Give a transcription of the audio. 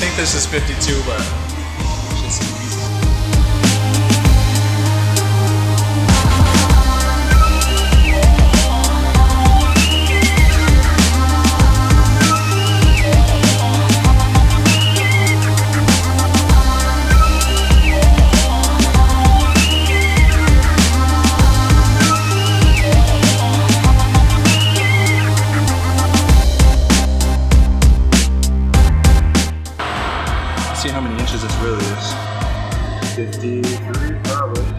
think this is 52, but see how many inches this really is. 53 probably.